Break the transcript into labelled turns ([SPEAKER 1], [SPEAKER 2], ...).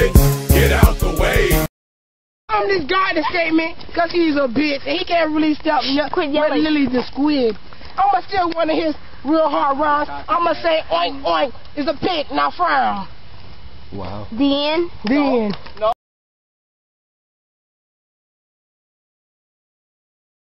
[SPEAKER 1] bitch, get out the way.
[SPEAKER 2] I'm this guy to statement because he's a bitch and he can't really stop me. Quit yelling. Lily's the squid. I'ma steal one of his real hard rhymes. I'ma say oink oink is a pig, not frown.
[SPEAKER 3] Wow.
[SPEAKER 4] Then? Then.
[SPEAKER 2] Then. No.